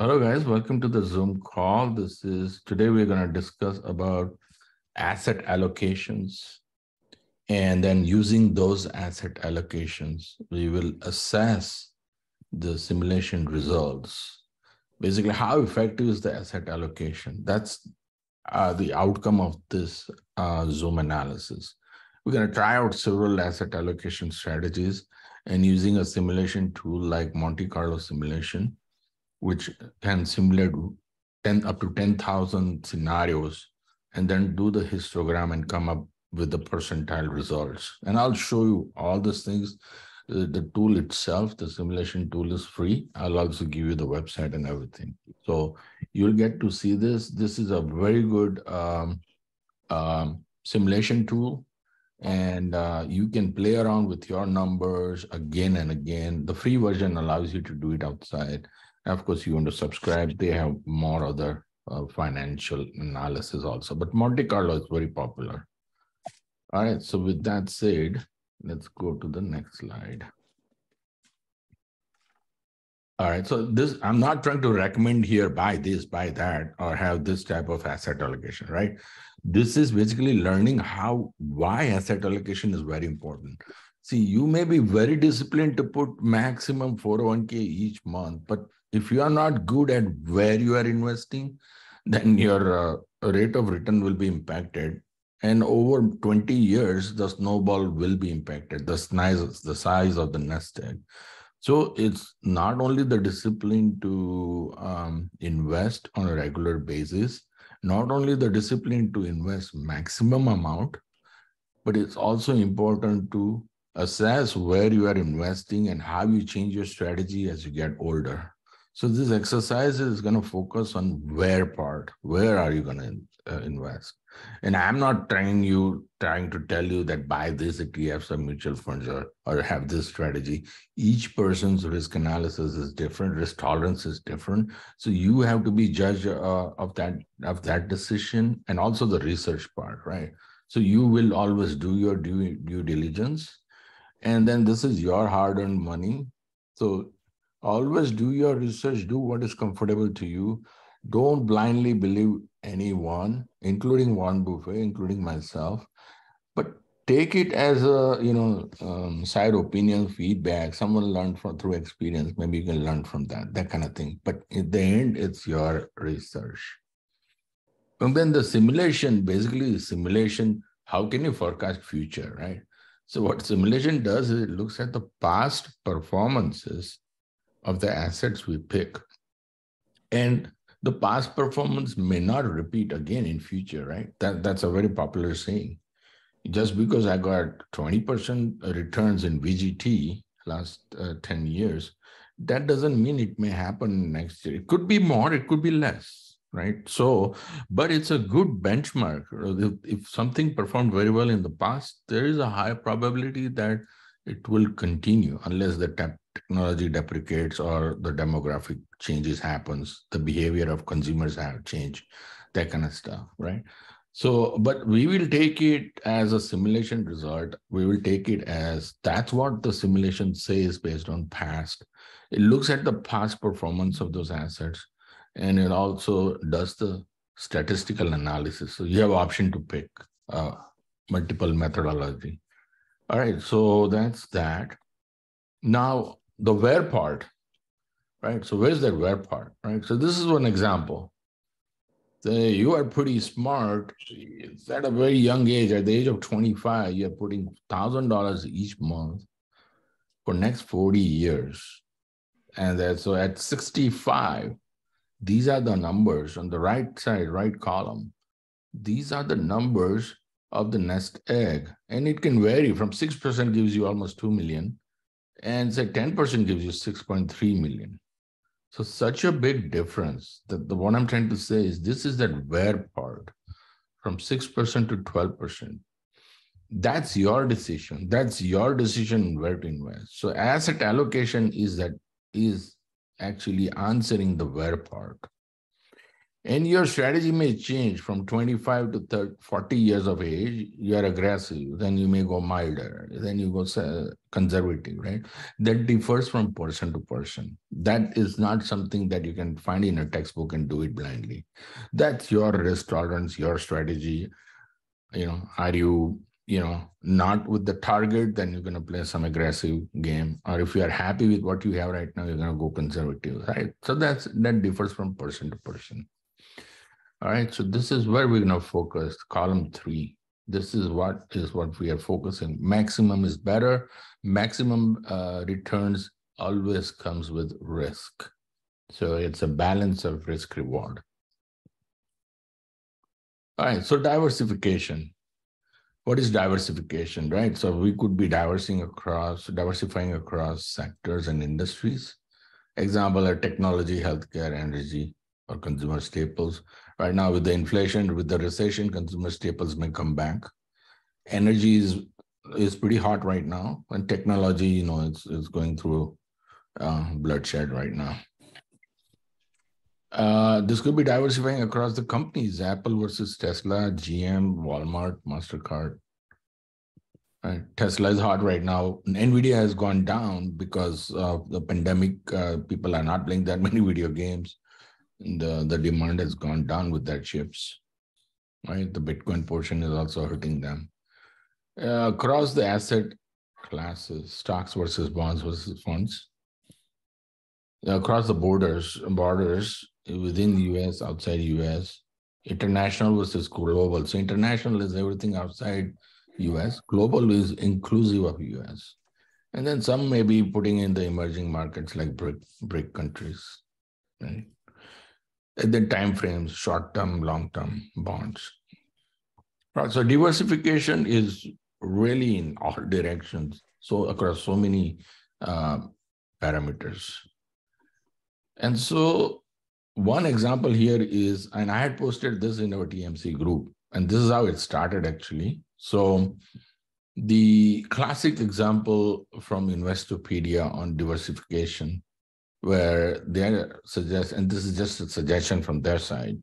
Hello guys, welcome to the Zoom call. This is today we're going to discuss about asset allocations. And then using those asset allocations, we will assess the simulation results. Basically, how effective is the asset allocation? That's uh, the outcome of this uh, Zoom analysis. We're going to try out several asset allocation strategies and using a simulation tool like Monte Carlo simulation, which can simulate 10 up to 10,000 scenarios and then do the histogram and come up with the percentile results. And I'll show you all these things. The, the tool itself, the simulation tool is free. I'll also give you the website and everything. So you'll get to see this. This is a very good um, um, simulation tool and uh, you can play around with your numbers again and again. The free version allows you to do it outside. Of course, you want to subscribe. They have more other uh, financial analysis also, but Monte Carlo is very popular. All right, so with that said, let's go to the next slide. All right, so this, I'm not trying to recommend here buy this, buy that, or have this type of asset allocation, right? This is basically learning how, why asset allocation is very important. See, you may be very disciplined to put maximum 401k each month, but if you are not good at where you are investing, then your uh, rate of return will be impacted. And over 20 years, the snowball will be impacted, the size, the size of the nest egg. So it's not only the discipline to um, invest on a regular basis, not only the discipline to invest maximum amount, but it's also important to assess where you are investing and how you change your strategy as you get older. So this exercise is going to focus on where part. Where are you going to uh, invest? And I'm not trying you trying to tell you that buy this ETFs or mutual funds or, or have this strategy. Each person's risk analysis is different, risk tolerance is different. So you have to be judge uh, of that of that decision and also the research part, right? So you will always do your due, due diligence. And then this is your hard-earned money. So always do your research, do what is comfortable to you. Don't blindly believe anyone, including Warren Buffett, including myself, but take it as a you know um, side opinion, feedback. Someone learned from through experience. Maybe you can learn from that, that kind of thing. But in the end, it's your research. And then the simulation, basically simulation, how can you forecast future, right? So what simulation does is it looks at the past performances of the assets we pick. And the past performance may not repeat again in future, right? That, that's a very popular saying. Just because I got 20% returns in VGT last uh, 10 years, that doesn't mean it may happen next year. It could be more, it could be less, right? So, but it's a good benchmark. If, if something performed very well in the past, there is a high probability that it will continue unless the technology deprecates or the demographic changes happens the behavior of consumers have changed that kind of stuff right? So but we will take it as a simulation result. We will take it as that's what the simulation says based on past. It looks at the past performance of those assets and it also does the statistical analysis. So you have option to pick uh, multiple methodology. All right so that's that. Now the where part, right? So where's that where part, right? So this is one example. Say you are pretty smart. At a very young age, at the age of 25, you're putting $1,000 each month for next 40 years. And that, so at 65, these are the numbers on the right side, right column. These are the numbers of the nest egg. And it can vary from 6% gives you almost 2 million and say 10% gives you 6.3 million. So such a big difference that the what I'm trying to say is this is that where part from 6% to 12%. That's your decision. That's your decision where to invest. So asset allocation is that is actually answering the where part. And your strategy may change from 25 to 30, 40 years of age. You are aggressive, then you may go milder, then you go conservative, right? That differs from person to person. That is not something that you can find in a textbook and do it blindly. That's your risk tolerance, your strategy. You know, are you you know not with the target then you're going to play some aggressive game or if you are happy with what you have right now you're going to go conservative right so that's that differs from person to person all right so this is where we're going to focus column three this is what is what we are focusing maximum is better maximum uh, returns always comes with risk so it's a balance of risk reward all right so diversification what is diversification, right? So we could be diversifying across diversifying across sectors and industries. Example are technology, healthcare, energy, or consumer staples. Right now, with the inflation, with the recession, consumer staples may come back. Energy is is pretty hot right now, and technology, you know, it's it's going through uh, bloodshed right now. Uh, this could be diversifying across the companies Apple versus Tesla, GM, Walmart, MasterCard. Uh, Tesla is hot right now. NVIDIA has gone down because of the pandemic. Uh, people are not playing that many video games. The, the demand has gone down with that chips. Right? The Bitcoin portion is also hurting them. Uh, across the asset classes, stocks versus bonds versus funds, across the borders, borders, within the US, outside US, international versus global. So international is everything outside US. Global is inclusive of US. And then some may be putting in the emerging markets like BRIC, BRIC countries, right? And then time frames, short-term, long-term bonds. Right, so diversification is really in all directions. So across so many uh, parameters. And so one example here is, and I had posted this in our TMC group, and this is how it started actually. So the classic example from Investopedia on diversification, where they suggest, and this is just a suggestion from their side,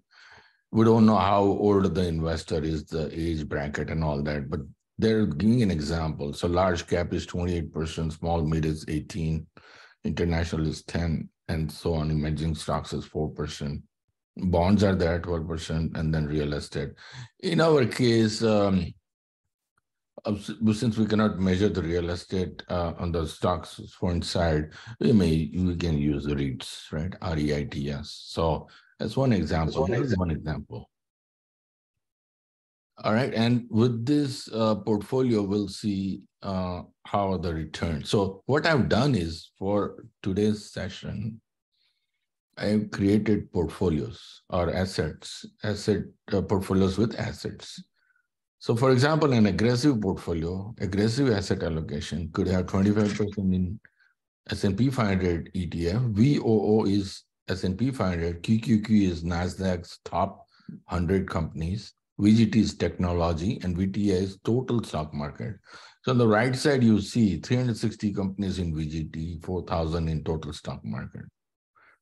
we don't know how old the investor is, the age bracket and all that, but they're giving an example. So large cap is 28%, small mid is 18, international is 10, and so on. Emerging stocks is 4%. Bonds are there at 12%, and then real estate. In our case, um, since we cannot measure the real estate uh, on the stocks fund side, we may we can use the REITs, right? R-E-I-T-S. So that's one example. That's one example. All right, and with this uh, portfolio, we'll see uh, how the return. So what I've done is for today's session, I've created portfolios or assets, asset uh, portfolios with assets. So for example, an aggressive portfolio, aggressive asset allocation could have 25% in S&P 500 ETF. VOO is S&P 500. QQQ is NASDAQ's top 100 companies. VGT is technology and VTI is total stock market. So on the right side, you see 360 companies in VGT, 4,000 in total stock market.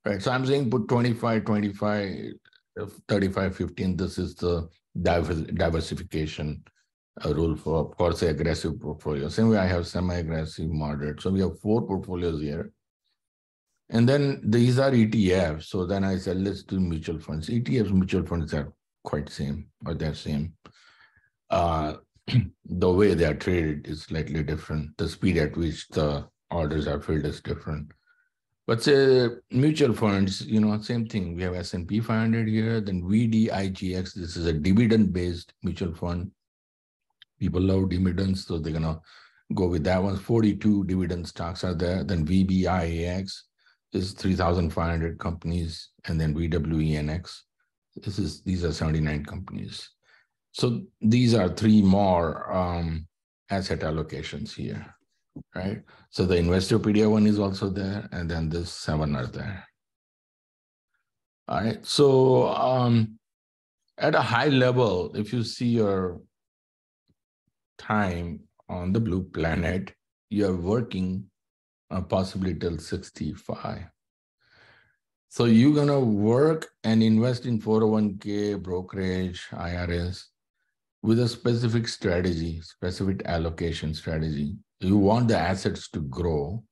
Right. So I'm saying put 25, 25, 35, 15. This is the diversification uh, rule for, for say aggressive portfolio. Same way I have semi-aggressive, moderate. So we have four portfolios here. And then these are ETFs. So then I said, let's do mutual funds. ETFs, mutual funds are quite same or they're same. Uh, the way they are traded is slightly different. The speed at which the orders are filled is different. But say mutual funds, you know, same thing. We have S&P 500 here, then VDIGX. This is a dividend-based mutual fund. People love dividends, so they're gonna go with that one. 42 dividend stocks are there. Then VBIAX is 3,500 companies, and then VWENX. This is these are 79 companies. So these are three more um, asset allocations here, right? So the Investopedia one is also there, and then this seven are there. All right. So um, at a high level, if you see your time on the blue planet, you're working uh, possibly till 65. So you're gonna work and invest in 401k, brokerage, IRAs with a specific strategy, specific allocation strategy. You want the assets to grow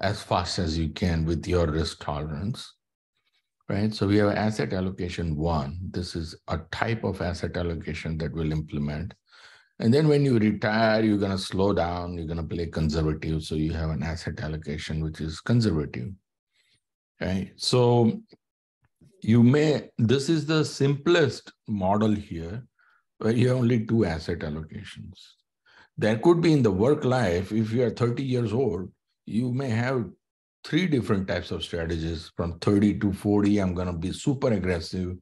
as fast as you can with your risk tolerance. Right. So we have asset allocation one. This is a type of asset allocation that we'll implement. And then when you retire, you're going to slow down, you're going to play conservative. So you have an asset allocation, which is conservative. Right. So you may, this is the simplest model here, where you have only two asset allocations. There could be in the work life, if you are 30 years old, you may have three different types of strategies from 30 to 40. I'm going to be super aggressive.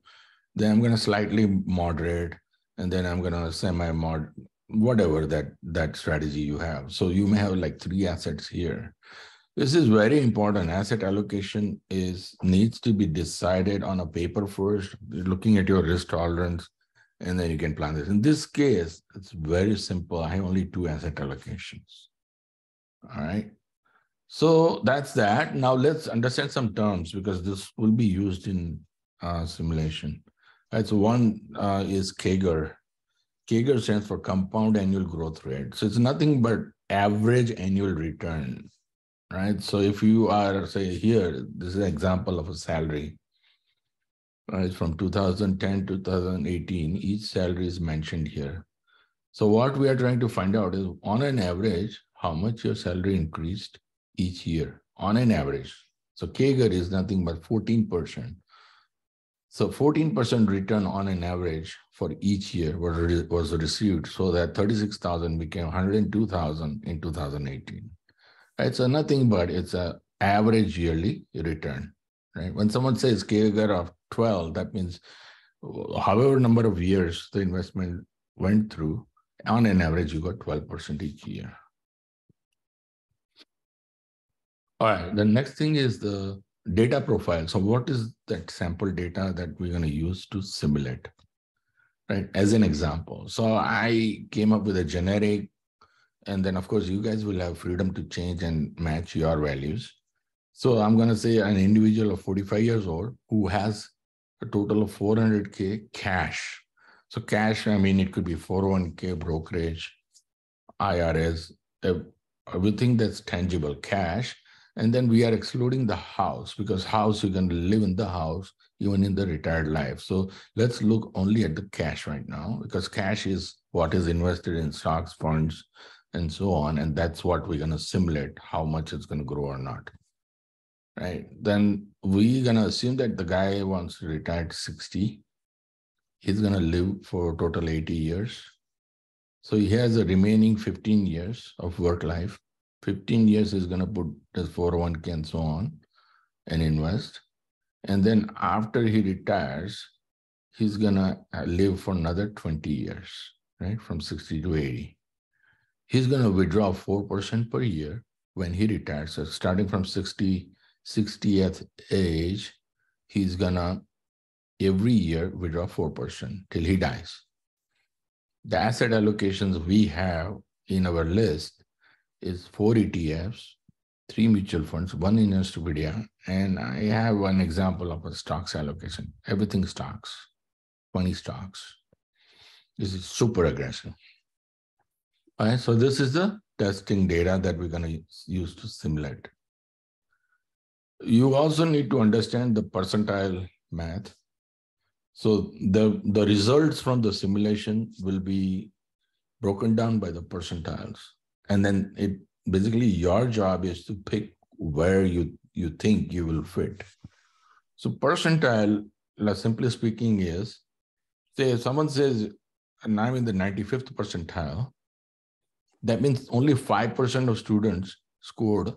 Then I'm going to slightly moderate. And then I'm going to semi mod, whatever that, that strategy you have. So you may have like three assets here. This is very important. Asset allocation is needs to be decided on a paper first, looking at your risk tolerance, and then you can plan this. In this case, it's very simple. I have only two asset allocations. All right. So that's that. Now let's understand some terms because this will be used in uh, simulation. So one uh, is CAGR. CAGR stands for compound annual growth rate. So it's nothing but average annual return right? So if you are, say, here, this is an example of a salary, right? From 2010 to 2018, each salary is mentioned here. So what we are trying to find out is on an average, how much your salary increased each year on an average. So CAGR is nothing but 14%. So 14% return on an average for each year was, was received so that 36,000 became 102,000 in 2018 right? So nothing but it's a average yearly return, right? When someone says CAGR of 12, that means however number of years the investment went through, on an average, you got 12% each year. All right, the next thing is the data profile. So what is that sample data that we're going to use to simulate? Right, as an example. So I came up with a generic and then, of course, you guys will have freedom to change and match your values. So I'm going to say an individual of 45 years old who has a total of 400K cash. So cash, I mean, it could be 401K, brokerage, IRAs, everything that's tangible, cash. And then we are excluding the house because house, you can live in the house even in the retired life. So let's look only at the cash right now because cash is what is invested in stocks, funds, and so on. And that's what we're going to simulate how much it's going to grow or not. Right. Then we're to assume that the guy wants to retire at 60. He's to live for total 80 years. So he has a remaining 15 years of work life. 15 years is to put his 401k and so on and invest. And then after he retires, he's going to uh, live for another 20 years, right? From 60 to 80 he's to withdraw 4% per year when he retires. So starting from 60, 60th age, he's to every year withdraw 4% till he dies. The asset allocations we have in our list is four ETFs, three mutual funds, one in Investopedia, and I have one example of a stocks allocation. Everything stocks, 20 stocks. This is super aggressive. All right, so this is the testing data that we're going to use to simulate. You also need to understand the percentile math. So the, the results from the simulation will be broken down by the percentiles. And then it basically your job is to pick where you, you think you will fit. So percentile, simply speaking, is say someone says, and I'm in the 95th percentile, that means only 5% of students scored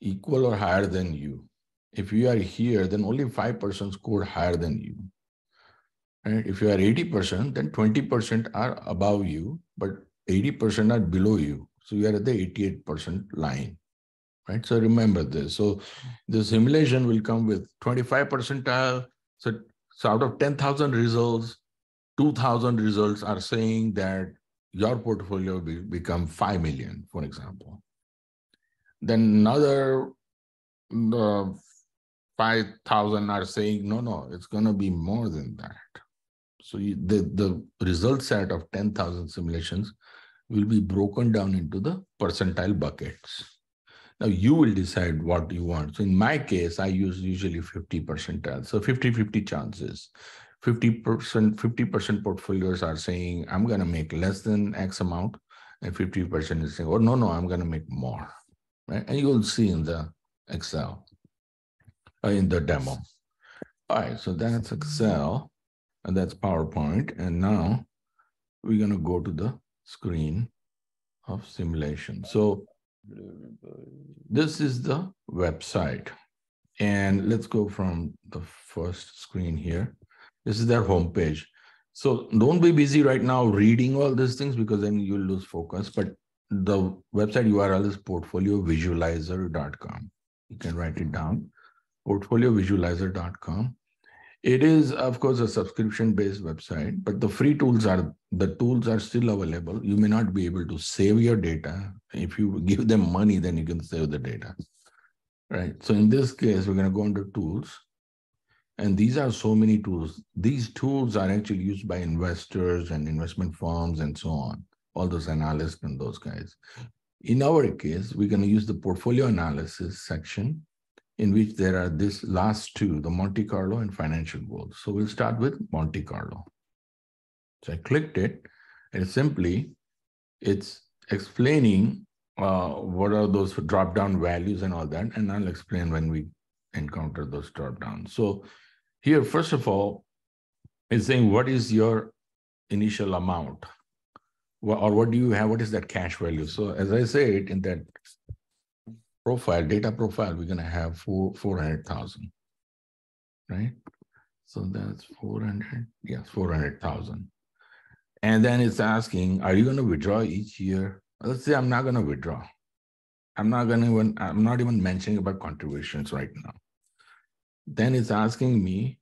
equal or higher than you. If you are here, then only 5% scored higher than you. And if you are 80%, then 20% are above you, but 80% are below you. So you are at the 88% line, right? So remember this. So the simulation will come with 25 percentile. So, so out of 10,000 results, 2,000 results are saying that your portfolio will become 5 million, for example. Then another uh, 5,000 are saying, no, no, it's going to be more than that. So you, the, the result set of 10,000 simulations will be broken down into the percentile buckets. Now you will decide what you want. So in my case, I use usually 50 percentile. So 50-50 chances. 50%, 50% portfolios are saying, I'm going to make less than X amount. And 50% is saying, oh, no, no, I'm going to make more. Right? And you will see in the Excel, uh, in the demo. All right, so that's Excel and that's PowerPoint. And now we're going to go to the screen of simulation. So this is the website. And let's go from the first screen here. This is their homepage. So don't be busy right now reading all these things because then you'll lose focus. But the website URL is portfoliovisualizer.com. You can write it down, portfoliovisualizer.com. It is, of course, a subscription-based website, but the free tools are the tools are still available. You may not be able to save your data. If you give them money, then you can save the data. Right. So in this case, we're going to go under tools. And these are so many tools. These tools are actually used by investors and investment firms and so on, all those analysts and those guys. In our case, we're going to use the portfolio analysis section in which there are this last two, the Monte Carlo and financial goals. So we'll start with Monte Carlo. So I clicked it, and simply it's explaining uh, what are those drop-down values and all that, and I'll explain when we encounter those drop-downs. So here, first of all, it's saying what is your initial amount? Or what do you have? What is that cash value? So as I said in that profile, data profile, we're going to have four, 400,000, right? So that's 400, yes, 400,000. And then it's asking, are you going to withdraw each year? Let's say I'm not going to withdraw. I'm not going to even, I'm not even mentioning about contributions right now. Then it's asking me,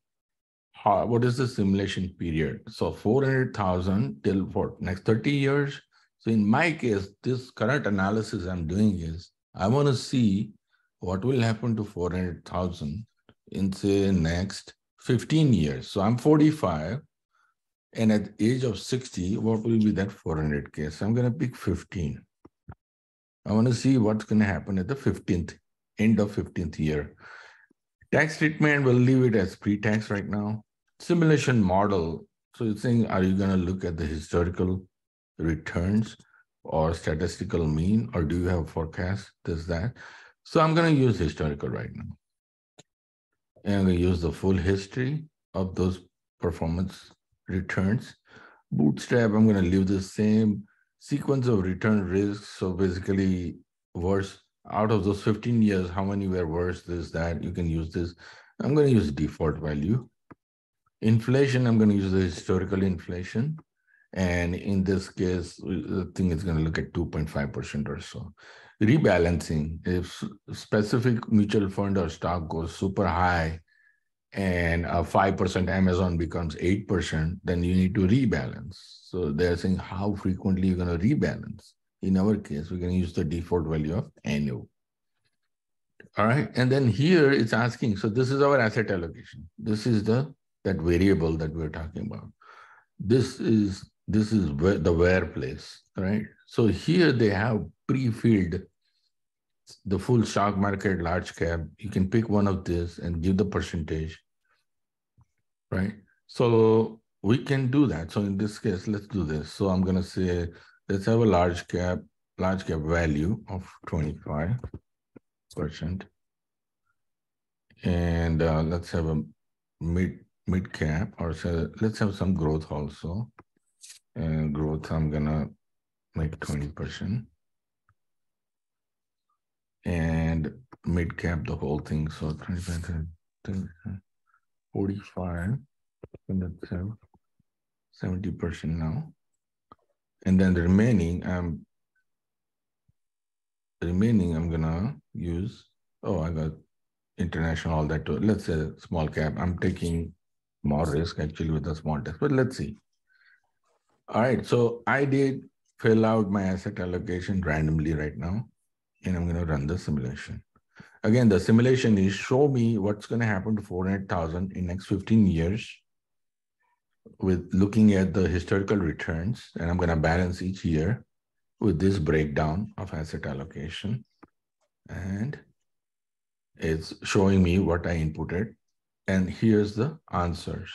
how, what is the simulation period? So 400,000 till for next 30 years. So in my case, this current analysis I'm doing is I want to see what will happen to 400,000 in say next 15 years. So I'm 45 and at age of 60, what will be that 400K? So I'm going to pick 15. I want to see what's going to happen at the 15th, end of 15th year. Tax treatment, we'll leave it as pre-tax right now. Simulation model. So it's saying, are you going to look at the historical returns? or statistical mean, or do you have forecast, this, that? So I'm going to use historical right now. And I'm going to use the full history of those performance returns. Bootstrap, I'm going to leave the same sequence of return risks. So basically, worse out of those 15 years, how many were worse, this, that, you can use this. I'm going to use default value. Inflation, I'm going to use the historical inflation. And in this case, the thing is going to look at 2.5% or so. Rebalancing, if specific mutual fund or stock goes super high and a 5% Amazon becomes 8%, then you need to rebalance. So they're saying how frequently you're going to rebalance. In our case, we're going to use the default value of annual. All right. And then here it's asking, so this is our asset allocation. This is the that variable that we're talking about. This is this is where the where place, right? So here they have pre-filled the full stock market, large cap. You can pick one of this and give the percentage, right? So we can do that. So in this case, let's do this. So I'm gonna say, let's have a large cap, large cap value of 25%. And uh, let's have a mid mid cap or so let's have some growth also and growth, I'm gonna make 20%. And mid cap the whole thing. So 25, 45, and that's 70% now. And then the remaining, I'm the remaining I'm gonna use, oh, I got international, all that too. Let's say small cap. I'm taking more risk actually with the small test, but let's see. All right, so I did fill out my asset allocation randomly right now, and I'm going to run the simulation. Again, the simulation is show me what's going to happen to 400,000 in next 15 years with looking at the historical returns. And I'm going to balance each year with this breakdown of asset allocation. And it's showing me what I inputted. And here's the answers.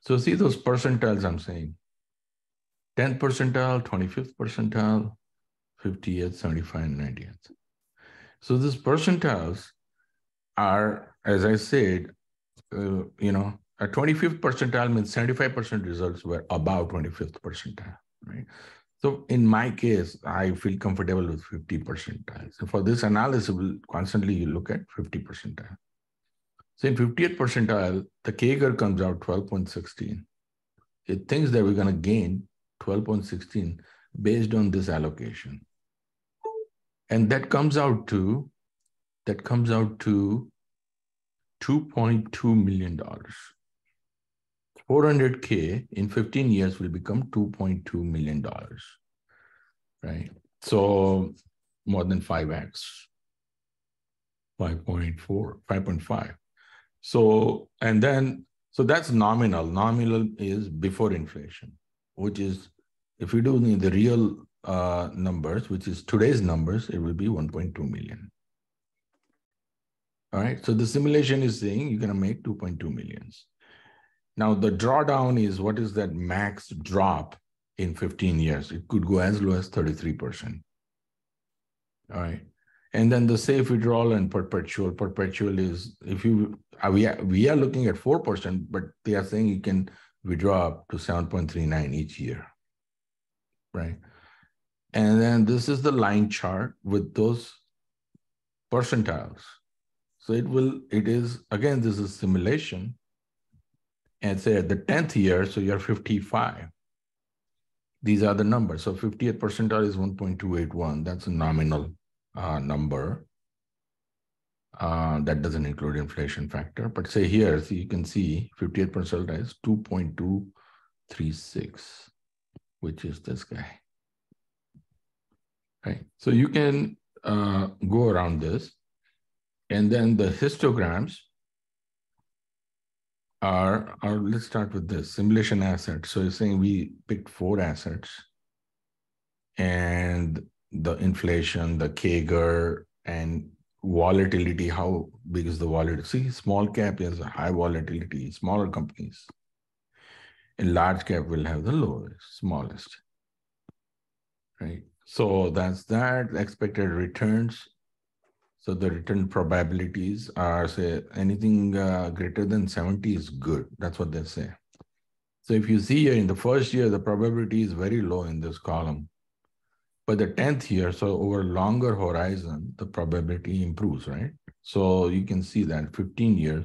So see those percentiles I'm saying. 10th percentile, 25th percentile, 50th, 75, 90th. So these percentiles are, as I said, uh, you know, a 25th percentile means 75% results were above 25th percentile, right? So in my case, I feel comfortable with 50 percentile. So for this analysis, we'll constantly you look at 50 percentile. So in 50th percentile, the CAGR comes out 12.16. It thinks that we're going to gain 12.16 based on this allocation. And that comes out to, that comes out to $2.2 million. 400K in 15 years will become $2.2 million, right? So more than 5x, 5.4, 5.5. So, and then, so that's nominal. Nominal is before inflation, which is, if you do the real uh, numbers, which is today's numbers, it will be 1.2 million. All right, so the simulation is saying you're gonna make 2.2 millions. Now the drawdown is what is that max drop in 15 years? It could go as low as 33%. All right. And then the safe withdrawal and perpetual. Perpetual is if you uh, we are, we are looking at 4%, but they are saying you can withdraw up to 7.39 each year. Right. And then this is the line chart with those percentiles. So it will, it is, again, this is simulation. And say at the 10th year, so you're 55. These are the numbers. So 50th percentile is 1.281. That's a nominal uh, number. Uh, that doesn't include inflation factor. But say here, so you can see 58 percentile is 2.236, which is this guy. Right. So you can uh, go around this. And then the histograms are, are, let's start with this simulation assets. So you're saying we picked four assets and the inflation, the CAGR, and volatility, how big is the volatility? See, small cap has a high volatility, smaller companies. And large cap will have the lowest, smallest. Right. So that's that expected returns. So the return probabilities are say anything uh, greater than 70 is good. That's what they say. So if you see here in the first year, the probability is very low in this column. But the 10th year, so over longer horizon, the probability improves, right? So you can see that 15 years,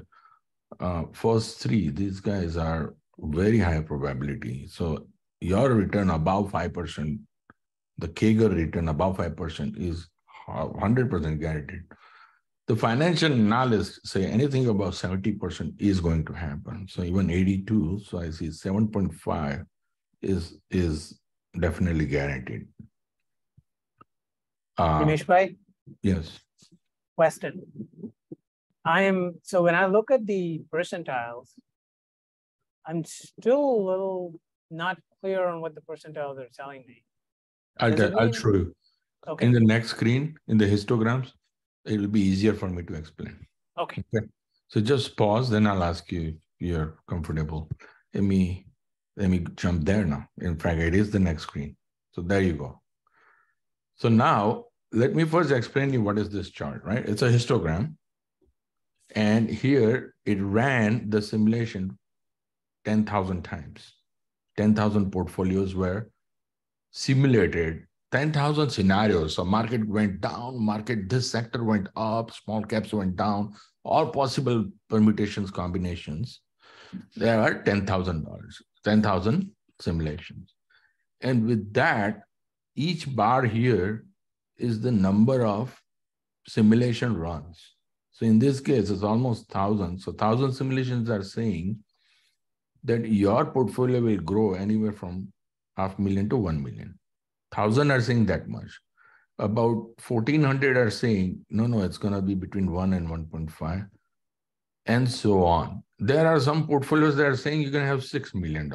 uh, first three, these guys are very high probability. So your return above 5% the CAGR return above 5% is 100% guaranteed. The financial analysts say anything above 70% is going to happen. So even 82, so I see 7.5 is, is definitely guaranteed. Uh, Bhai? Yes. Question. I am, so when I look at the percentiles, I'm still a little not clear on what the percentiles are telling me. I'll, tell, I'll show you. Okay. In the next screen, in the histograms, it will be easier for me to explain. Okay. okay. So just pause, then I'll ask you if you're comfortable. Let me let me jump there now. In fact, it is the next screen. So there you go. So now let me first explain you what is this chart, right? It's a histogram. And here it ran the simulation 10,000 times. 10,000 portfolios were simulated 10,000 scenarios. So market went down, market, this sector went up, small caps went down, all possible permutations, combinations. There are $10,000, 10,000 simulations. And with that, each bar here is the number of simulation runs. So in this case, it's almost 1,000. So 1,000 simulations are saying that your portfolio will grow anywhere from half million to 1 million. Thousand are saying that much. About 1400 are saying, no, no, it's going to be between 1 and 1.5, and so on. There are some portfolios that are saying you're going to have $6 million.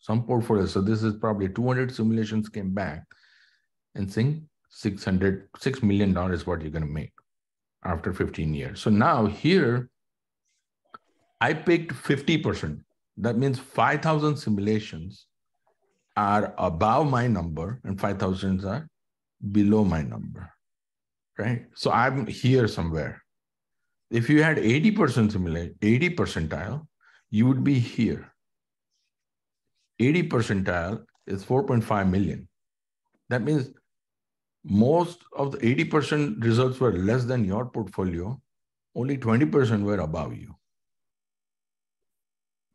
Some portfolios, so this is probably 200 simulations came back and saying 600, $6 million is what you're going to make after 15 years. So now here, I picked 50%. That means 5,000 simulations are above my number and 5,000 are below my number, right? So I'm here somewhere. If you had 80% simulate, 80 percentile, you would be here. 80 percentile is 4.5 million. That means most of the 80% results were less than your portfolio, only 20% were above you.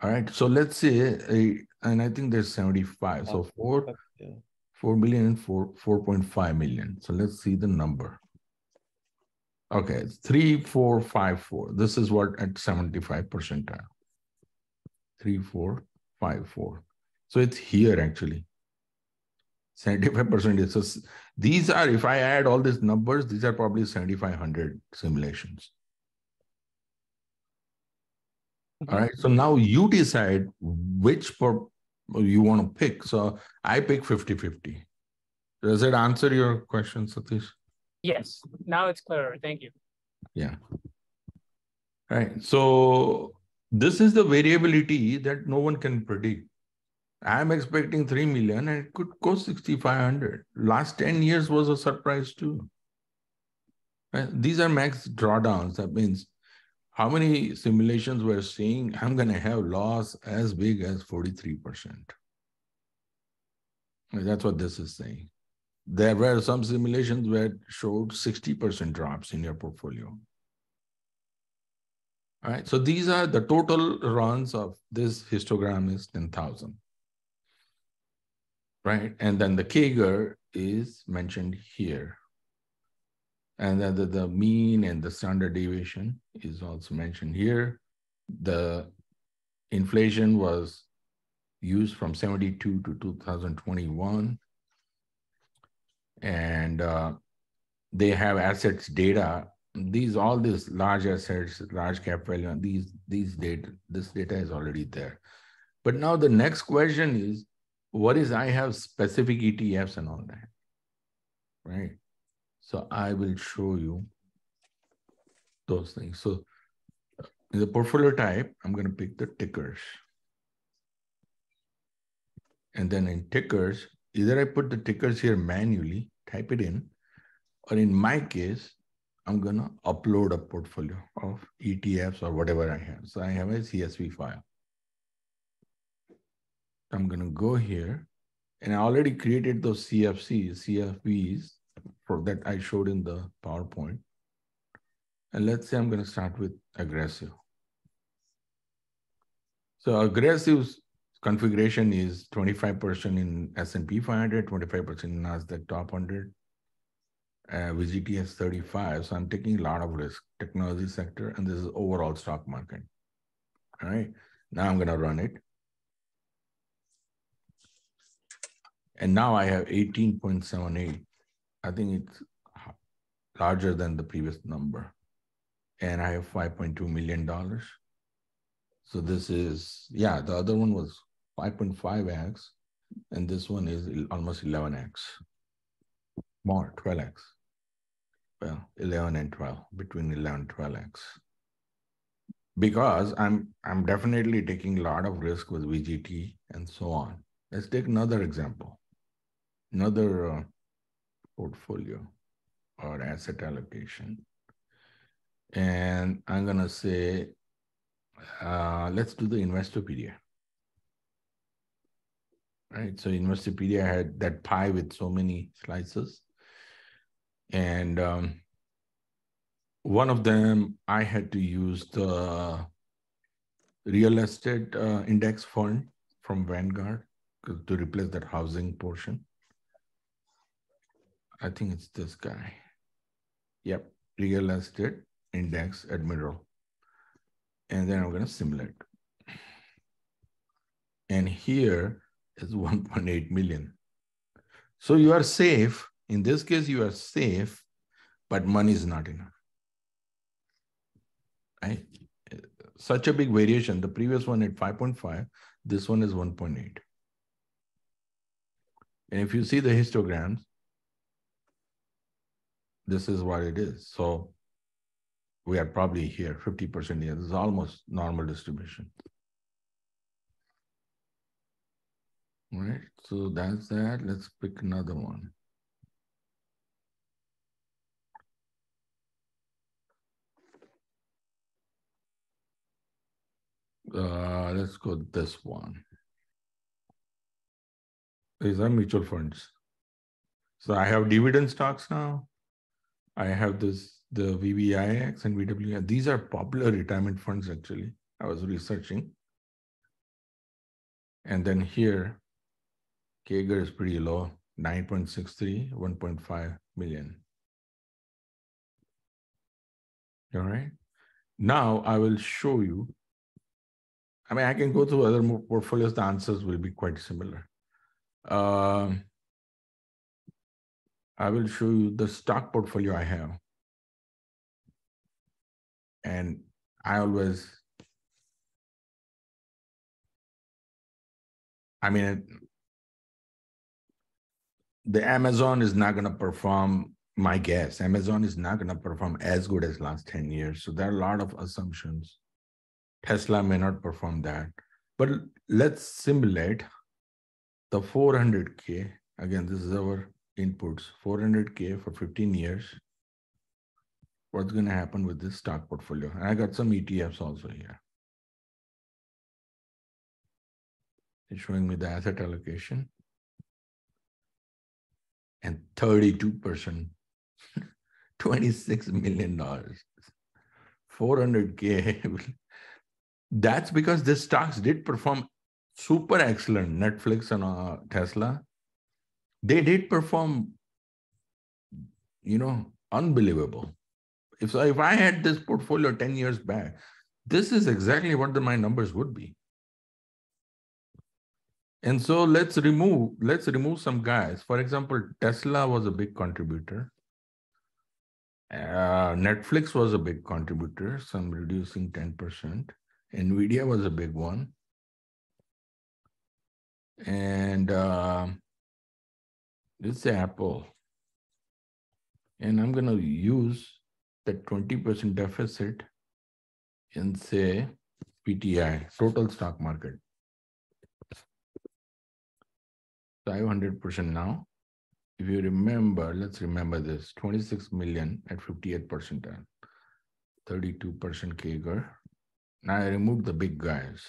All right. So let's say, a, and I think there's 75. So four, yeah. 4 million and 4, 4.5 million. So let's see the number. Okay, it's 3454. This is what at 75 percentile. 3454. So it's here actually. 75% is so these are if I add all these numbers, these are probably 7500 simulations. All right. So now you decide which per, you want to pick. So I pick 50 50. Does it answer your question, Satish? Yes. Now it's clearer. Thank you. Yeah. All right. So this is the variability that no one can predict. I'm expecting 3 million and it could go 6,500. Last 10 years was a surprise too. These are max drawdowns. That means how many simulations we're seeing, I'm going to have loss as big as 43%? That's what this is saying. There were some simulations where showed 60% drops in your portfolio. All right, so these are the total runs of this histogram is 10,000. Right, and then the CAGR is mentioned here. And then the, the mean and the standard deviation is also mentioned here. The inflation was used from 72 to 2021. And uh, they have assets data. These all these large assets, large cap value, these these data, this data is already there. But now the next question is, what is I have specific ETFs and all that, right? So I will show you those things. So in the portfolio type, I'm going to pick the tickers. And then in tickers, either I put the tickers here manually, type it in, or in my case, I'm going to upload a portfolio of ETFs or whatever I have. So I have a CSV file. I'm going to go here and I already created those CFCs, CFVs for that I showed in the PowerPoint. And let's say I'm going to start with aggressive. So aggressive configuration is 25% in S&P 500, 25% in NASDAQ top 100. Uh, VGT has 35. So I'm taking a lot of risk, technology sector, and this is overall stock market. All right. Now I'm going to run it. And now I have 18.78 I think it's larger than the previous number. And I have $5.2 million. So this is, yeah, the other one was 5.5x, and this one is almost 11x. More, 12x. Well, 11 and 12, between 11 and 12x. Because I'm I'm definitely taking a lot of risk with VGT and so on. Let's take another example. Another uh, portfolio or asset allocation. And I'm going to say, uh, let's do the Investopedia. Right. So Investopedia had that pie with so many slices. And um, one of them, I had to use the real estate uh, index fund from Vanguard to replace that housing portion. I think it's this guy. Yep, real estate index admiral. And then I'm going to simulate. And here is 1.8 million. So you are safe In this case, you are safe, but money is not enough. Right? Such a big variation. The previous one at 5.5, this one is 1.8. And if you see the histograms, this is what it is. So we are probably here, 50% here. This is almost normal distribution. All right, so that's that. Let's pick another one. Uh, let's go this one. These are mutual funds. So I have dividend stocks now. I have this the VVIX and VWI. These are popular retirement funds actually. I was researching. And then here, CAGR is pretty low, 9.63, 1.5 million. All right. Now I will show you. I mean, I can go through other portfolios. The answers will be quite similar. Um, I will show you the stock portfolio I have. And I always, I mean, the Amazon is not going to perform, my guess, Amazon is not going to perform as good as last 10 years. So there are a lot of assumptions. Tesla may not perform that. But let's simulate the 400K. Again, this is our inputs, 400K for 15 years. What's going to happen with this stock portfolio? And I got some ETFs also here. It's showing me the asset allocation and 32%, $26 million, 400K. That's because the stocks did perform super excellent. Netflix and uh, Tesla, they did perform, you know, unbelievable. If, so if I had this portfolio 10 years back, this is exactly what the, my numbers would be. And so let's remove, let's remove some guys. For example, Tesla was a big contributor. Uh, Netflix was a big contributor, some reducing 10%. NVIDIA was a big one. And uh, this Apple. And I'm going to use that 20% deficit in, say, VTI, total stock market. 500% now. If you remember, let's remember this 26 million at 58 percentile, 32% CAGR. Now I removed the big guys.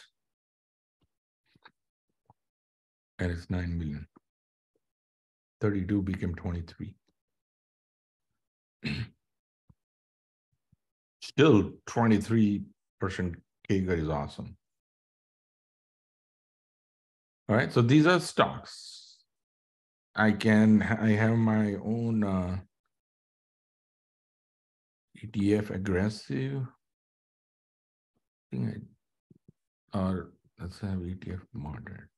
And it's 9 million. 32 became 23. Still 23% CAGR is awesome. All right, so these are stocks. I can, I have my own uh, ETF aggressive. I think I, or let's have ETF moderate.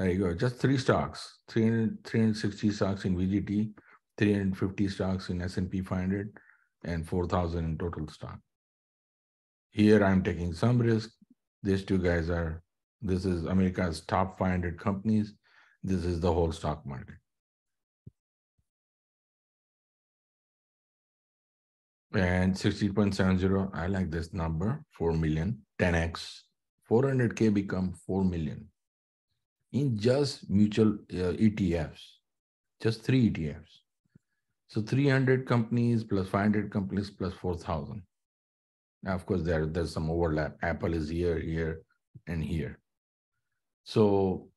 There you go, just three stocks, 300, 360 stocks in VGT, 350 stocks in S&P 500, and 4,000 in total stock. Here I'm taking some risk. These two guys are, this is America's top 500 companies. This is the whole stock market. And 60.70, I like this number, 4 million, 10x. 400K become 4 million in just mutual uh, ETFs, just three ETFs. So 300 companies plus 500 companies plus 4,000. Now, of course, there, there's some overlap. Apple is here, here, and here. So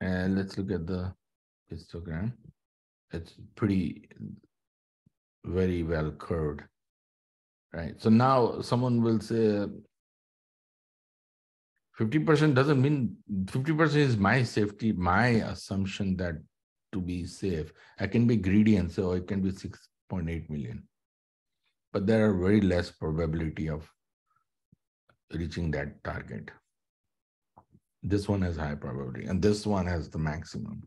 and let's look at the histogram. It's pretty, very well curved, right? So now someone will say 50% doesn't mean 50% is my safety, my assumption that to be safe. I can be greedy and say, oh, it can be 6.8 million. But there are very less probability of reaching that target. This one has high probability, and this one has the maximum.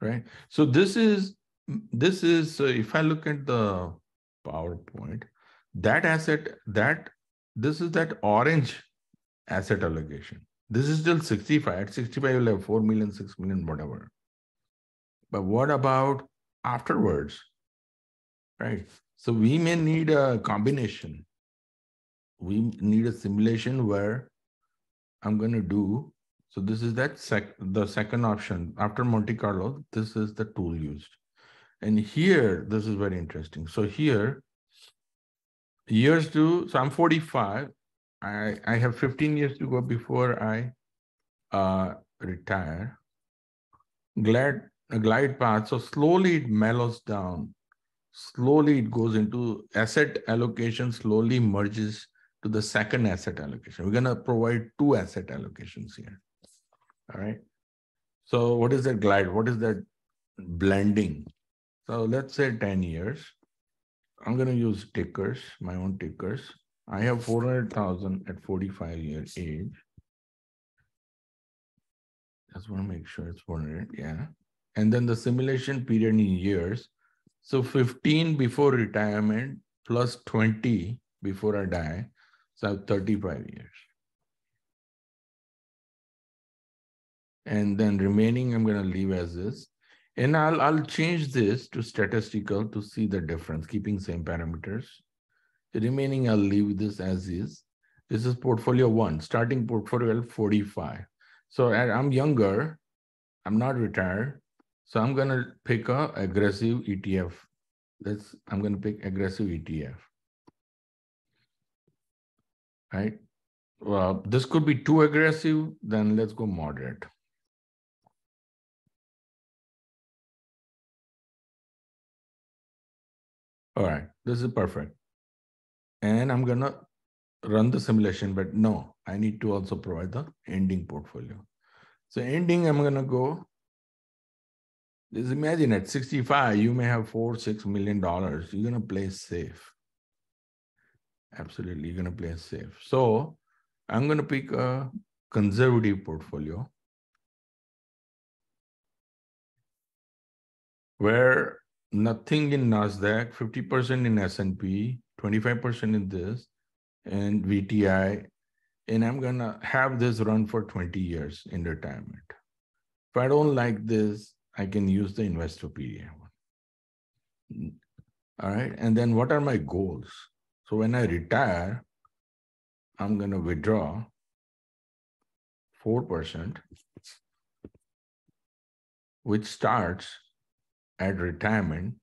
Right? So this is this is uh, if I look at the PowerPoint, that asset, that this is that orange asset allocation. This is still 65. At 65, you'll have 4 million, 6 million, whatever. But what about afterwards? Right. So we may need a combination. We need a simulation where I'm going to do. So this is that sec the second option after Monte Carlo. This is the tool used. And here, this is very interesting. So here, years to, so I'm 45. I, I have 15 years to go before I uh, retire. Glad glide path. So slowly it mellows down. Slowly it goes into asset allocation, slowly merges to the second asset allocation. We're going to provide two asset allocations here. All right. So what is that glide? What is that blending? So let's say 10 years. I'm going to use tickers, my own tickers. I have 400,000 at 45 years age. Just want to make sure it's 400. Yeah. And then the simulation period in years. So 15 before retirement plus 20 before I die. So I have 35 years. And then remaining, I'm going to leave as is. And I'll, I'll change this to statistical to see the difference, keeping same parameters. The remaining, I'll leave this as is. This is portfolio one, starting portfolio 45. So I'm younger, I'm not retired. So I'm gonna pick a aggressive ETF. Let's, I'm gonna pick aggressive ETF. Right? Well, this could be too aggressive, then let's go moderate. All right, this is perfect. And I'm gonna run the simulation, but no, I need to also provide the ending portfolio. So ending, I'm gonna go, just imagine at 65, you may have four, six million dollars. You're gonna play safe. Absolutely, you're gonna play safe. So I'm gonna pick a conservative portfolio where nothing in NASDAQ, 50% in S&P, 25% in this, and VTI, and I'm gonna have this run for 20 years in retirement. If I don't like this, I can use the Investopedia one. All right, and then what are my goals? So when I retire, I'm gonna withdraw 4%, which starts at retirement,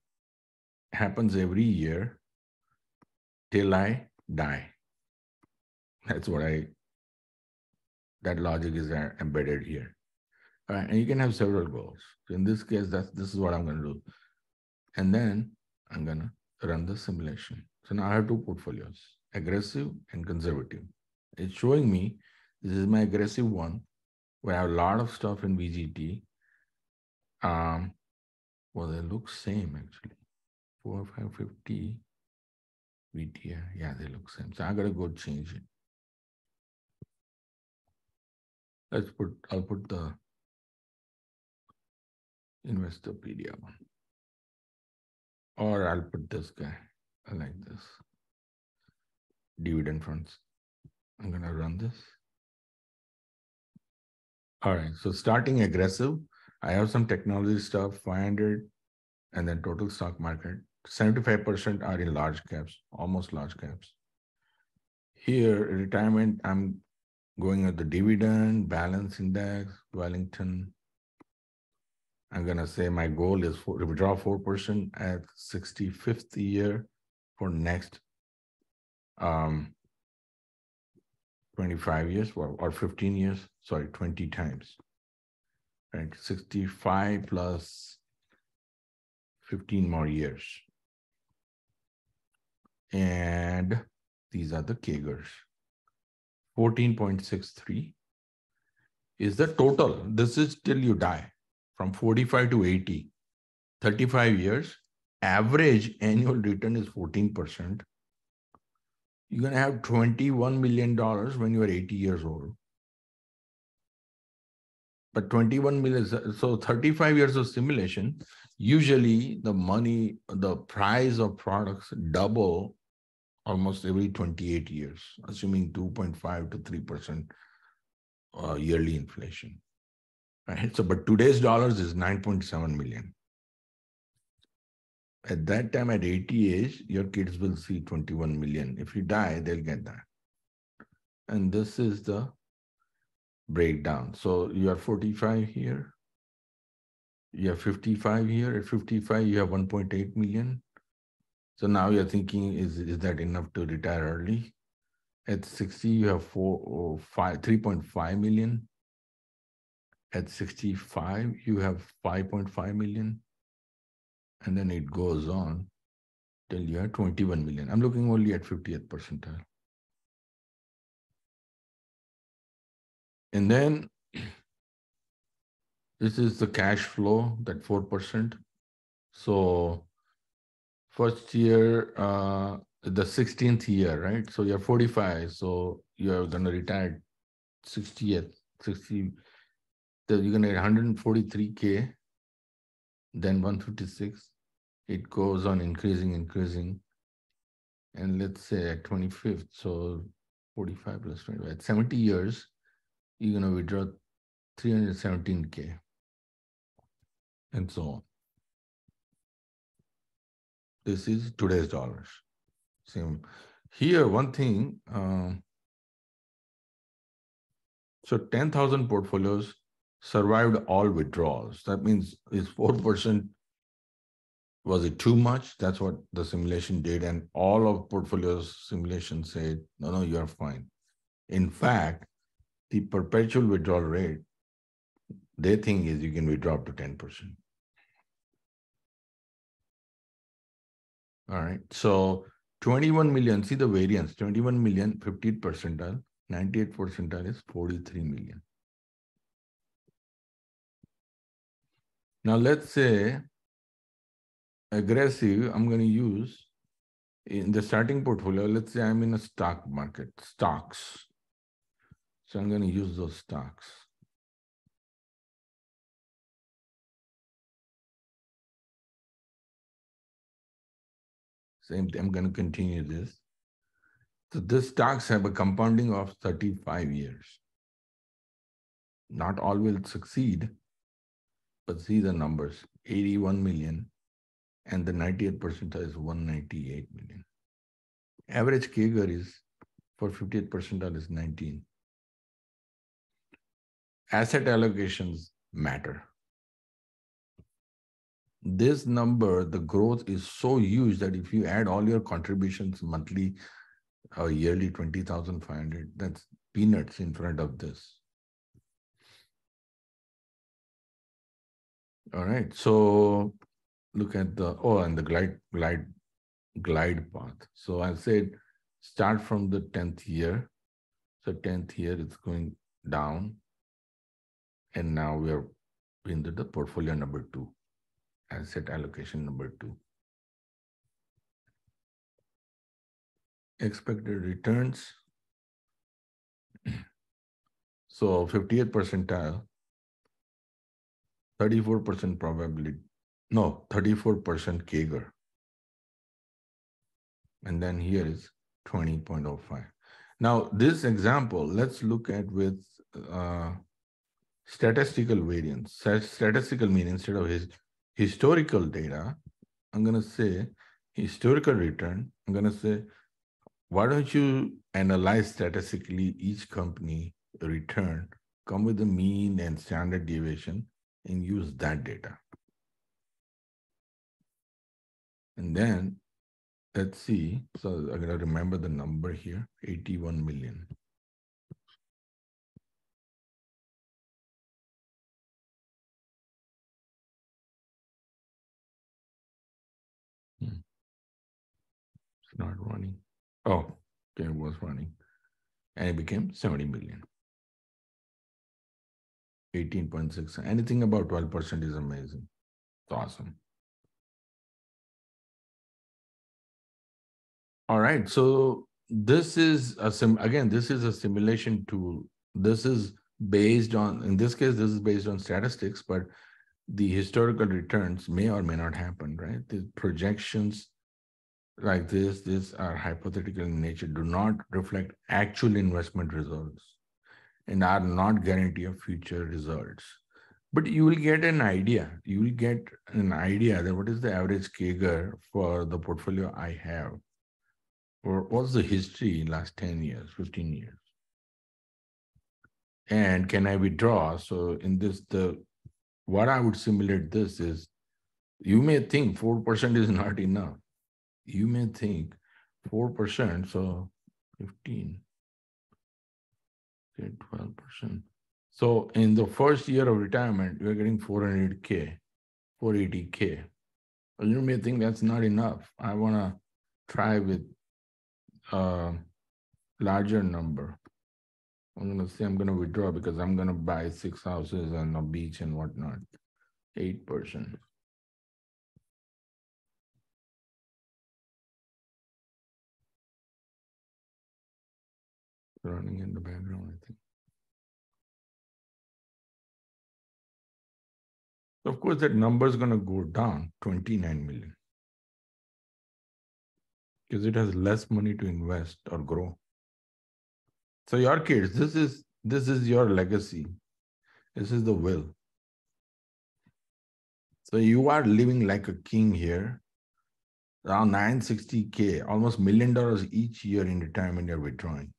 happens every year till I die. That's what I, that logic is embedded here. And you can have several goals. So in this case, that's, this is what I'm going to do. And then I'm going to run the simulation. So now I have two portfolios, aggressive and conservative. It's showing me this is my aggressive one, where I have a lot of stuff in VGT. Um, well, they look same actually. 4550 VTI. Yeah, they look same. So I gotta go change it. Let's put, I'll put the Investopedia one. Or I'll put this guy. I like this. Dividend funds. I'm gonna run this. All right, so starting aggressive, I have some technology stuff, 500, and then total stock market. 75% are in large caps, almost large caps. Here, retirement, I'm going at the dividend, balance index, Wellington. I'm going to say my goal is for withdraw 4% at 65th year for next um, 25 years or, or 15 years, sorry, 20 times. Right, 65 plus 15 more years. And these are the CAGRs. 14.63 is the total. This is till you die from 45 to 80, 35 years. Average annual return is 14%. You're going to have $21 million when you are 80 years old. But 21 million, so 35 years of simulation, usually the money, the price of products double almost every 28 years, assuming 2.5 to 3% uh, yearly inflation. Right. So, but today's dollars is 9.7 million. At that time, at 80 age, your kids will see 21 million. If you die, they'll get that. And this is the breakdown. So you are 45 here. You have 55 here. At 55, you have 1.8 million. So now you're thinking, is, is that enough to retire early? At 60, you have four or oh, five, 3.5 million. At 65, you have 5.5 million. And then it goes on till you have 21 million. I'm looking only at 50th percentile. And then this is the cash flow, that 4%. So first year, uh, the 16th year, right? So you're 45, so you're gonna retire 60th, 60, you're gonna get 143K, then 156. It goes on increasing, increasing. And let's say at 25th, so 45 plus 25, at 70 years, you're going to withdraw 317K and so on. This is today's dollars. Same. Here, one thing, um, so 10,000 portfolios survived all withdrawals. That means is 4%, was it too much? That's what the simulation did. And all of portfolios simulation said, no, no, you're fine. In fact, the perpetual withdrawal rate, they think is you can withdraw up to 10%. All right. So 21 million, see the variance 21 million, 50th percentile, 98 percentile is 43 million. Now let's say aggressive, I'm going to use in the starting portfolio, let's say I'm in a stock market, stocks. So I'm going to use those stocks. Same thing, I'm going to continue this. So these stocks have a compounding of 35 years. Not all will succeed, but see the numbers, 81 million, and the 98 percentile is 198 million. Average CAGR is for 58 percentile is 19 asset allocations matter. This number, the growth is so huge that if you add all your contributions monthly or yearly 20,500, that's peanuts in front of this. All right, so look at the, oh, and the glide, glide, glide path. So I said, start from the 10th year. So 10th year, it's going down and now we are into the portfolio number two, asset allocation number two. Expected returns. So 58 percentile, 34% probability, no, 34% CAGR. And then here is 20.05. Now, this example, let's look at with uh, statistical variance, statistical mean instead of his historical data, I'm going to say historical return. I'm going to say, why don't you analyze statistically each company return, come with the mean and standard deviation, and use that data. And then let's see. So I'm going to remember the number here 81 million. Not running. Oh, okay, it was running. And it became 70 million. 18.6. Anything about 12% is amazing. It's awesome. All right. So this is a sim again, this is a simulation tool. This is based on, in this case, this is based on statistics, but the historical returns may or may not happen, right? The projections like this, this are hypothetical in nature, do not reflect actual investment results and are not guarantee of future results. But you will get an idea. You will get an idea that what is the average CAGR for the portfolio I have, or what's the history in last 10 years, 15 years. And can I withdraw? So in this, the what I would simulate this is you may think 4% is not enough. You may think 4%, so 15, okay, 12%. So in the first year of retirement, you're getting 400K, 480K. You may think that's not enough. I want to try with a larger number. I'm going to say I'm going to withdraw because I'm going to buy six houses and a beach and whatnot. 8%. Running in the background, I think. Of course, that number is going to go down 29 million because it has less money to invest or grow. So your kids, this is this is your legacy. This is the will. So you are living like a king here. Around 960k, almost million dollars each year in retirement you're withdrawing.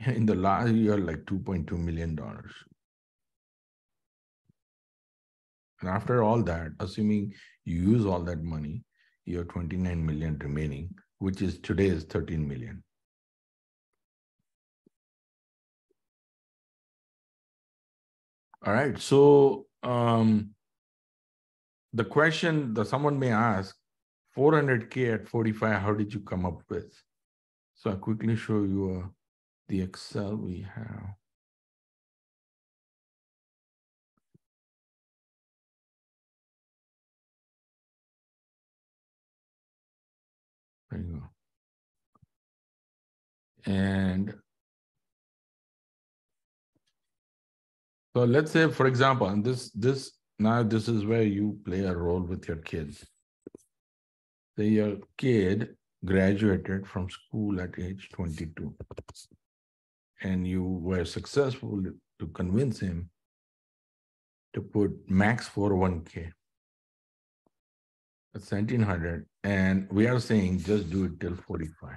In the last year, like 2.2 million dollars. And after all that, assuming you use all that money, you have 29 million remaining, which is today is 13 million. All right. So um, the question that someone may ask, 400K at 45, how did you come up with? So I'll quickly show you uh, the Excel we have. There you go. And So let's say, for example, and this this now this is where you play a role with your kids. Say your kid graduated from school at age 22 and you were successful to convince him to put max 401k. That's 1700 and we are saying just do it till 45.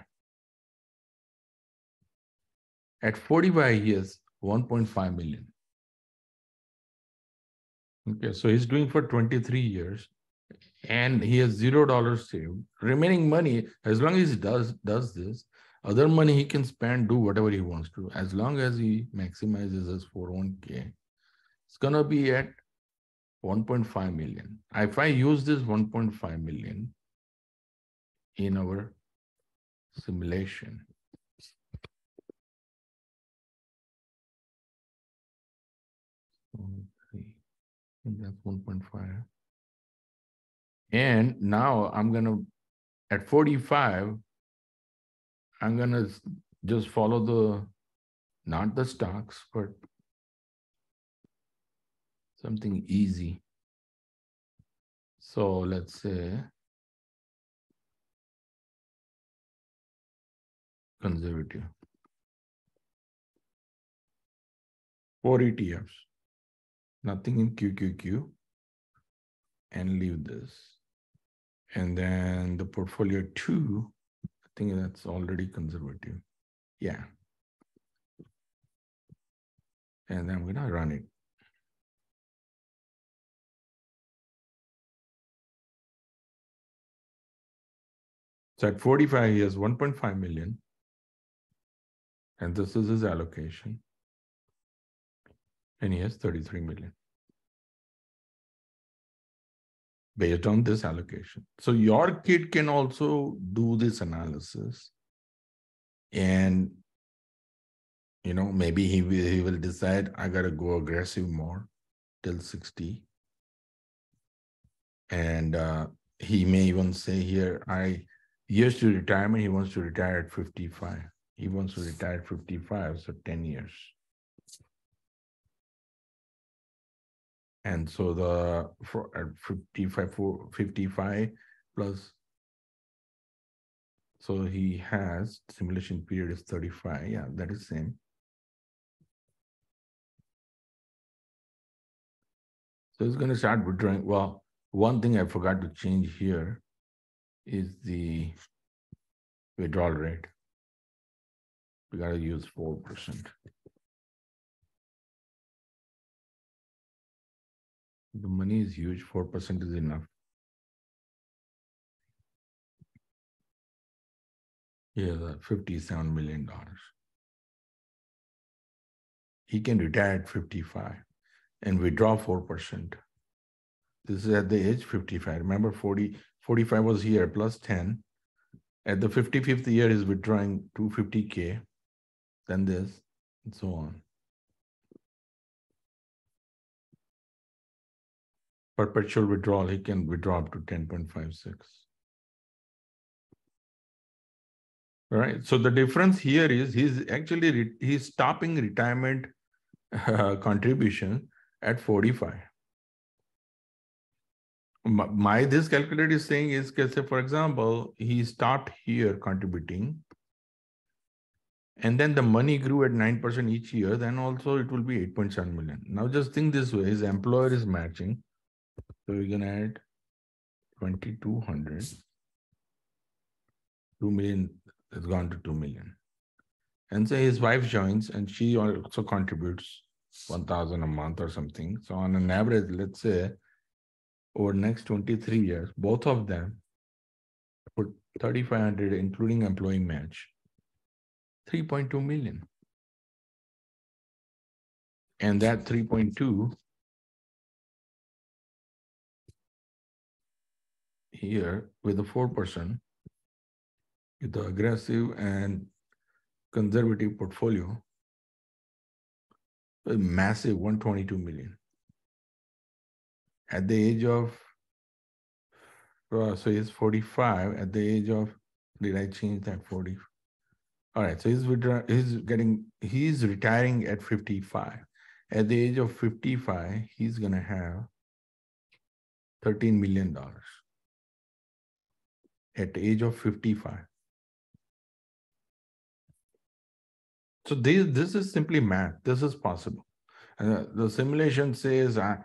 At 45 years, 1.5 million. Okay, so he's doing for 23 years and he has zero dollars saved. Remaining money, as long as he does does this, other money he can spend, do whatever he wants to, as long as he maximizes his 401k. It's gonna be at 1.5 million. If I use this 1.5 million in our simulation, that's 1.5. And now I'm going to, at 45, I'm going to just follow the, not the stocks, but something easy. So let's say conservative. Four ETFs nothing in QQQ and leave this. And then the portfolio two, think that's already conservative. Yeah. And then I'm gonna run it. So at 45 years, 1.5 million. And this is his allocation and he has 33 million based on this allocation. So your kid can also do this analysis and you know maybe he will, he will decide I got to go aggressive more till 60 and uh, he may even say here I years to retirement he wants to retire at 55 he wants to retire at 55 so 10 years And so the for at 55, for 55 plus. So he has simulation period is 35. Yeah, that is same. So it's going to start withdrawing. Well, one thing I forgot to change here is the withdrawal rate. We got to use 4%. The money is huge, 4% is enough. Yeah, the $57 million. He can retire at 55 and withdraw 4%. This is at the age 55. Remember, 40, 45 was here plus 10. At the 55th year, he's withdrawing 250K, then this, and so on. Perpetual withdrawal, he can withdraw up to 10.56. Right. So the difference here is he's actually he's stopping retirement uh, contribution at 45 my this calculator is saying is say for example he stopped here contributing and then the money grew at 9% each year then also it will be 8.7 million now just think this way his employer is matching so we're to add 2200 2 million has gone to 2 million. And say his wife joins and she also contributes 1000 a month or something. So on an average let's say over next 23 years, both of them put 3,500, including employee match, 3.2 million. And that 3.2 here with the 4%, with the aggressive and conservative portfolio, a massive 122 million at the age of, uh, so he's 45 at the age of, did I change that 40? All right, so he's, he's getting, he's retiring at 55. At the age of 55, he's gonna have $13 million at age of 55. So this, this is simply math. This is possible. Uh, the simulation says uh,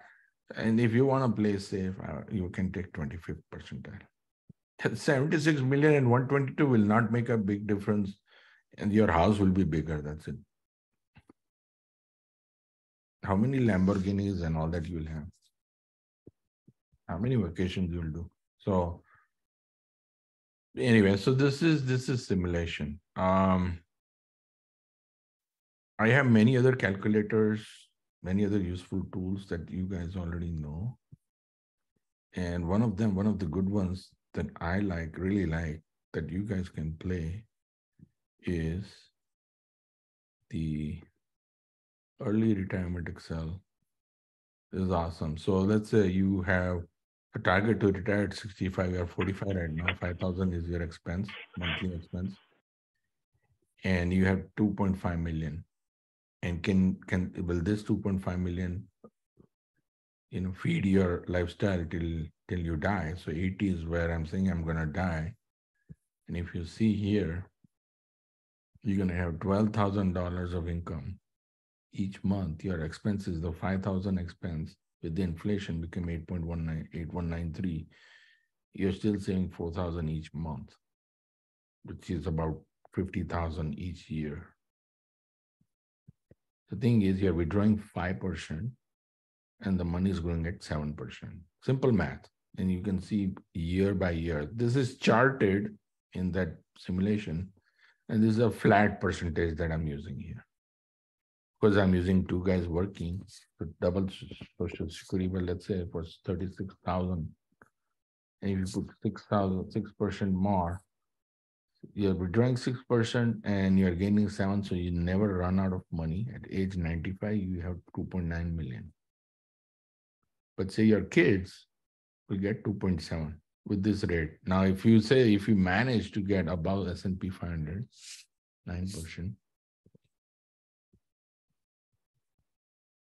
and if you want to play safe, uh, you can take 25th percentile. 76 million and 122 will not make a big difference, and your house will be bigger. That's it. How many Lamborghinis and all that you will have? How many vacations you'll do? So anyway, so this is this is simulation. Um, I have many other calculators many other useful tools that you guys already know. And one of them, one of the good ones that I like, really like, that you guys can play is the early retirement Excel. This is awesome. So let's say you have a target to retire at 65, you're 45 right now, 5,000 is your expense, monthly expense. And you have 2.5 million. And can can will this 2.5 million you know feed your lifestyle till till you die? So 80 is where i'm saying i'm going to die. And if you see here you're going to have $12000 of income each month. Your expenses the 5000 expense with the inflation became 8.19 you're still saving 4000 each month which is about 50000 each year the thing is, you're withdrawing 5% and the money is growing at 7%. Simple math. And you can see year by year. This is charted in that simulation. And this is a flat percentage that I'm using here. Because I'm using two guys working, so double social security, but let's say for 36,000. And if you put 6,000, 6% more, you're withdrawing 6% and you're gaining 7 so you never run out of money. At age 95 you have 2.9 million. But say your kids will get 2.7 with this rate. Now if you say if you manage to get above s&p 500 9%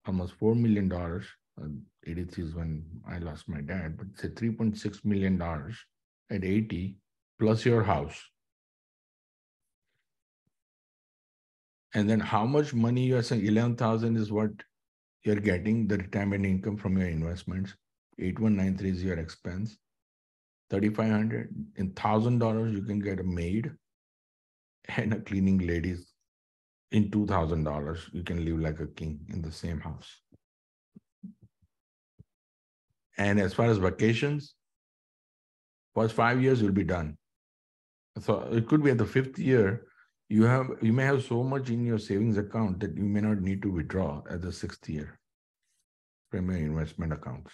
almost $4 million uh, 83 is when I lost my dad, but say $3.6 million at 80 plus your house. And then how much money you're saying 11,000 is what you're getting the retirement income from your investments. 8193 is your expense. 3500 in $1,000 you can get a maid and a cleaning lady in $2,000 you can live like a king in the same house. And as far as vacations, first five years will be done. So it could be at the fifth year, you have you may have so much in your savings account that you may not need to withdraw at the sixth year from your investment accounts.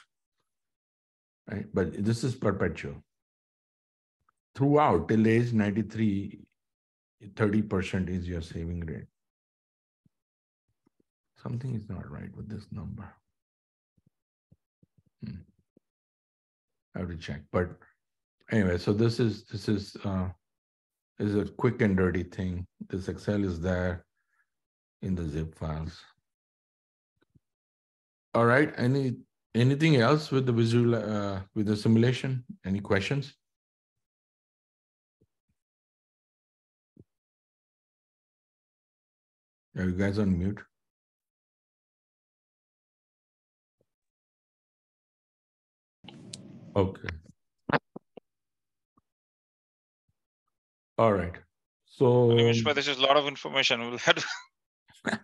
Right? But this is perpetual. Throughout till age 93, 30% is your saving rate. Something is not right with this number. Hmm. I have to check. But anyway, so this is this is uh this is a quick and dirty thing. This Excel is there in the zip files. All right. Any anything else with the visual uh, with the simulation? Any questions? Are you guys on mute? Okay. All right. So Vishwa, this is a lot of information. We'll have to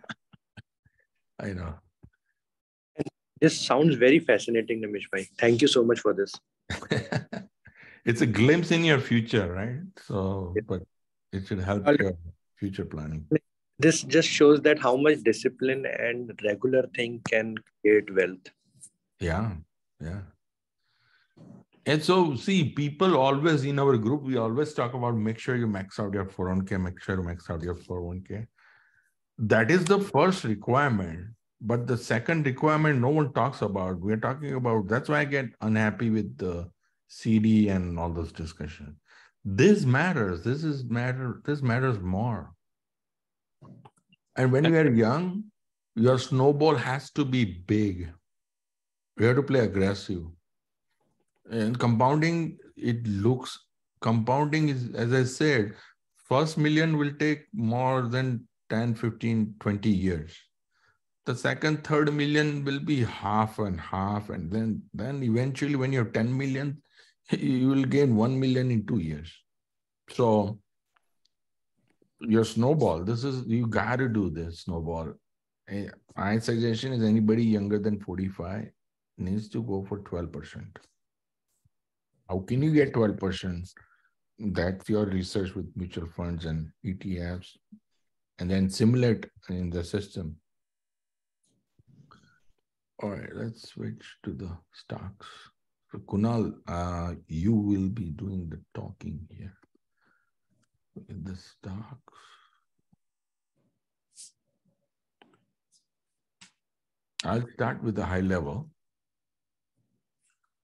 I know. This sounds very fascinating, Nimish bhai. Thank you so much for this. it's a glimpse in your future, right? So, Yeah. but it should help I'll- your future planning. This just shows that how much discipline and regular thing can create wealth. Yeah, yeah. And so, see, people always in our group, we always talk about make sure you max out your 401k, make sure you max out your 401k. That is the first requirement. But the second requirement, no one talks about. We're talking about that's why I get unhappy with the CD and all those discussions. This matters. This is matter. This matters more. And when you are young, your snowball has to be big. You have to play aggressive. And compounding, it looks compounding is, as I said, first million will take more than 10, 15, 20 years. The second, third million will be half and half. And then, then eventually, when you have 10 million, you will gain 1 million in two years. So, your snowball, this is, you got to do this snowball. My suggestion is anybody younger than 45 needs to go for 12%. How can you get 12%? That's your research with mutual funds and ETFs, and then simulate in the system. All right, let's switch to the stocks. So Kunal, uh, you will be doing the talking here. The stocks. I'll start with the high level.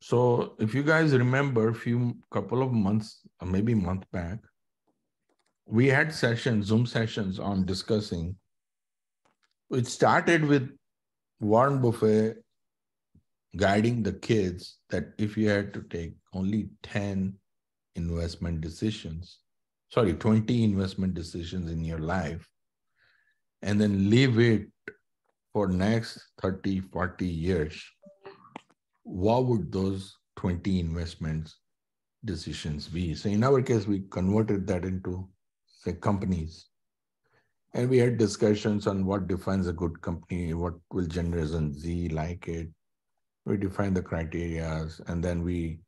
So if you guys remember a few couple of months, uh, maybe month back, we had sessions, Zoom sessions on discussing. It started with Warren Buffett guiding the kids that if you had to take only 10 investment decisions, sorry, 20 investment decisions in your life, and then leave it for next 30, 40 years, what would those 20 investments decisions be? So in our case, we converted that into say companies. And we had discussions on what defines a good company, what will Generation Z like it. We define the criteria, and then we